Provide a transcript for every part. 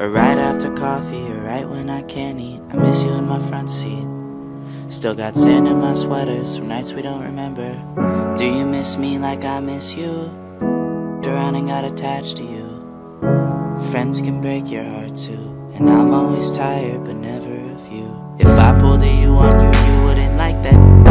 Or right after coffee, or right when I can't eat. I miss you in my front seat. Still got sand in my sweaters from nights we don't remember. Do you miss me like I miss you? Around and got attached to you. Friends can break your heart too. And I'm always tired, but never of you. If I pulled a you on you, you wouldn't like that.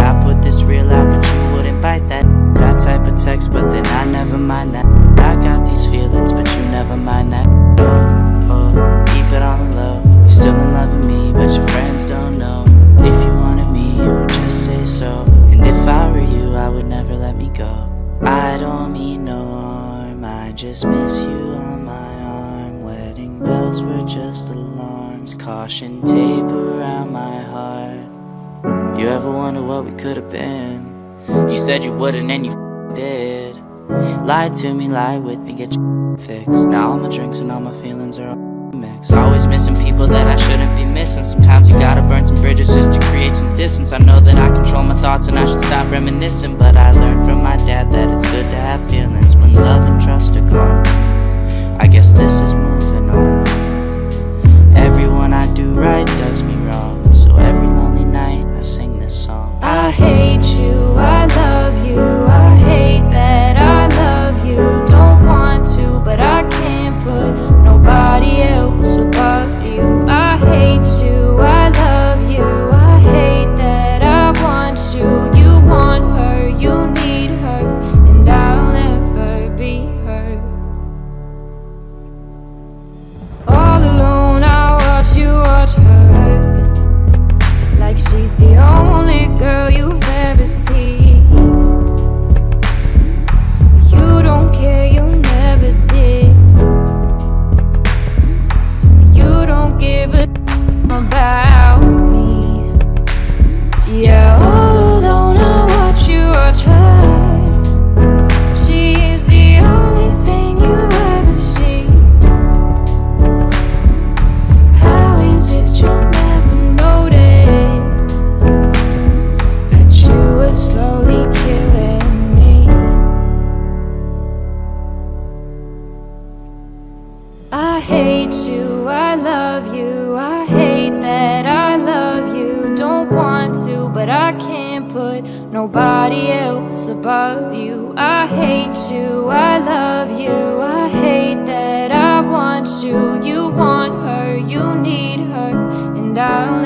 Just miss you on my arm. Wedding bells were just alarms, caution tape around my heart. You ever wonder what we could have been? You said you wouldn't, and you did. Lie to me, lie with me, get your fixed. Now all my drinks and all my feelings are mix. Always missing people that I shouldn't be missing. Sometimes you gotta burn some bridges just to create some distance. I know that I control my thoughts and I should stop reminiscing. But I learned from my dad that it's good to have feelings when love guess this is I hate you, I love you, I hate that I love you. Don't want to, but I can't put nobody else above you. I hate you, I love you, I hate that I want you. You want her, you need her, and never.